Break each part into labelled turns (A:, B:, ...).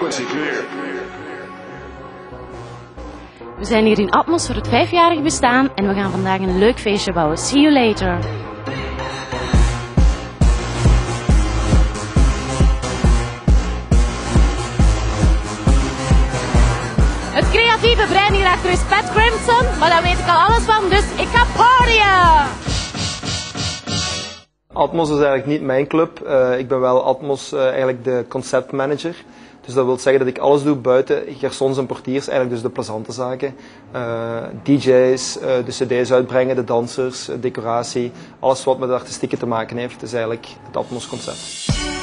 A: frequency clear.
B: We zijn hier in Atmos voor het vijfjarig bestaan en we gaan vandaag een leuk feestje bouwen. See you later. Het creatieve brein hierachter is Pat Crimson, maar daar weet ik al alles van, dus ik ga partyen!
C: Atmos is eigenlijk niet mijn club. Eh, ik ben wel Atmos eh, eigenlijk de conceptmanager. Dus dat wil zeggen dat ik alles doe buiten garçons en portiers, eigenlijk dus de plezante zaken. Eh, DJ's, de cd's uitbrengen, de dansers, decoratie. Alles wat met het artistieke te maken heeft, is eigenlijk het Atmos concept.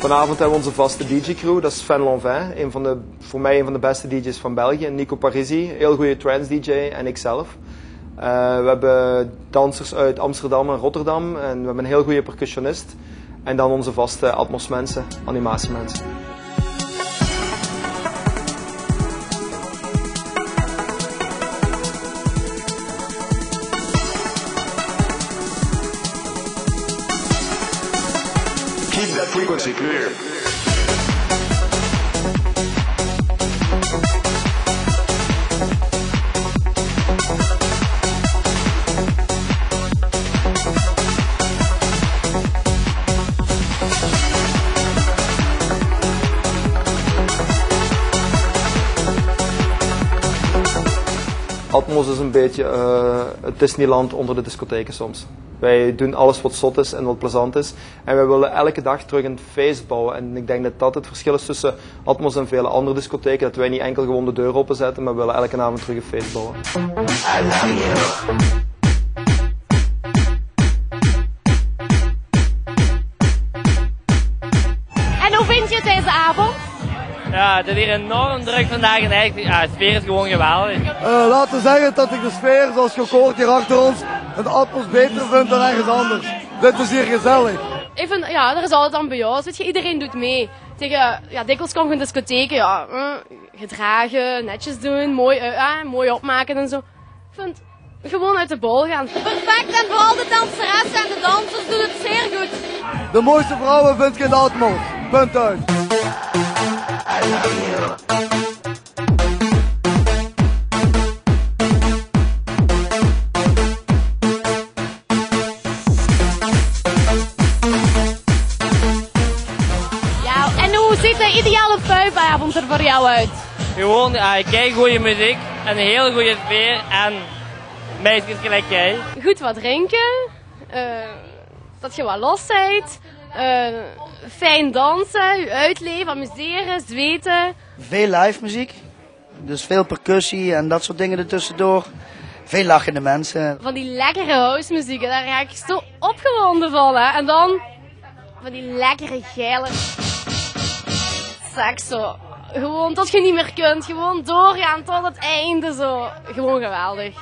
C: Vanavond hebben we onze vaste DJ-crew, dat is Sven Lanvin, een van de, voor mij een van de beste DJ's van België. Nico Parisi, heel goede trance-DJ en ikzelf. Uh, we hebben dansers uit Amsterdam en Rotterdam en we hebben een heel goede percussionist. En dan onze vaste atmosmensen, animatiemensen.
A: Keep that frequency clear.
C: Atmos is een beetje uh, het Disneyland onder de discotheken soms. Wij doen alles wat zot is en wat plezant is. En wij willen elke dag terug een feest bouwen. En ik denk dat dat het verschil is tussen Atmos en vele andere discotheken. Dat wij niet enkel gewoon de deur openzetten, maar we willen elke avond terug een feest bouwen. I love you.
D: Ja, het is hier enorm druk vandaag en eigenlijk, ja, de sfeer is gewoon geweldig.
E: Uh, laten we zeggen dat ik de sfeer, zoals je hoort hier achter ons, de atmos beter vind dan ergens anders. Dit is hier gezellig.
F: Ik vind, ja, er is altijd ambiance. Weet je, iedereen doet mee. Tegen, ja, dikwijls kom je in discotheken, ja, uh, gedragen, netjes doen, mooi, uh, mooi opmaken en zo. Ik vind, gewoon uit de bol gaan.
G: Perfect en vooral de danseressen en de dansers doen het zeer goed.
E: De mooiste vrouwen vind je in de atmos. Punt uit.
B: Vijfavond er voor jou uit?
D: Gewoon, uh, kijk goede muziek, een hele goede sfeer en meisjes gelijk jij.
F: Goed wat drinken, uh, dat je wat los bent, uh, fijn dansen, je uitleven, amuseren, zweten.
H: Veel live muziek, dus veel percussie en dat soort dingen ertussendoor. Veel lachende mensen.
F: Van die lekkere house muziek, daar raak ik zo opgewonden van. Hè. En dan van die lekkere geile zo. Gewoon tot je niet meer kunt. Gewoon doorgaan tot het einde zo. Gewoon geweldig.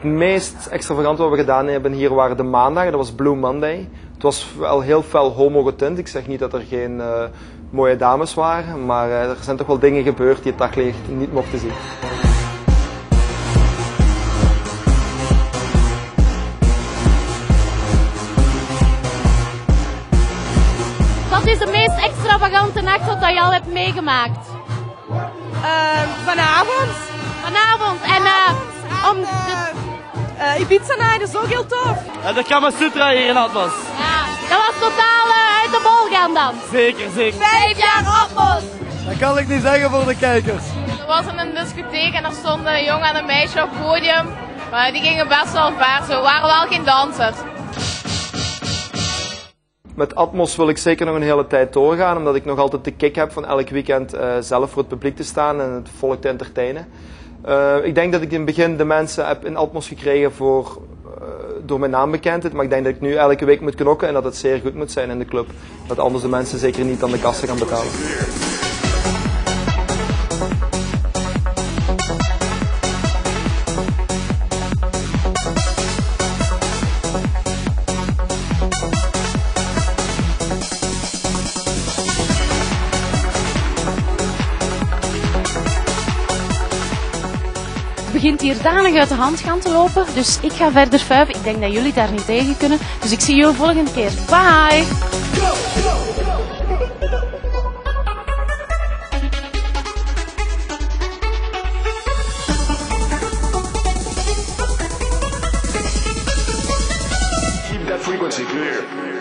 C: Het meest extravagante wat we gedaan hebben hier waren de maandagen. Dat was Blue Monday. Het was wel heel fel homo getint. Ik zeg niet dat er geen uh, mooie dames waren, maar uh, er zijn toch wel dingen gebeurd die het daglicht niet mochten zien.
B: Wat is de meest extravagante nacht wat je al hebt meegemaakt?
I: Uh, vanavond.
B: Vanavond. En uh, om de...
I: Uh, Ibiza night is ook heel tof.
D: En de Kamasutra hier in Atmos.
B: Ja, dat was totaal uh, uit de bol gaan dan.
D: Zeker, zeker.
G: Vijf jaar Atmos.
E: Dat kan ik niet zeggen voor de kijkers.
J: Er was in een discotheek en er stond een jongen en een meisje op het podium. Maar die gingen best wel ver, zo waren wel geen dansers.
C: Met Atmos wil ik zeker nog een hele tijd doorgaan, omdat ik nog altijd de kick heb van elk weekend uh, zelf voor het publiek te staan en het volk te entertainen. Uh, ik denk dat ik in het begin de mensen heb in Atmos gekregen voor, uh, door mijn naambekendheid, maar ik denk dat ik nu elke week moet knokken en dat het zeer goed moet zijn in de club. Dat anders de mensen zeker niet aan de kassen gaan betalen.
B: Begint hier danig uit de hand gaan te lopen. Dus ik ga verder fuiven. Ik denk dat jullie daar niet tegen kunnen. Dus ik zie jullie volgende keer. Bye!
A: Frequency clear.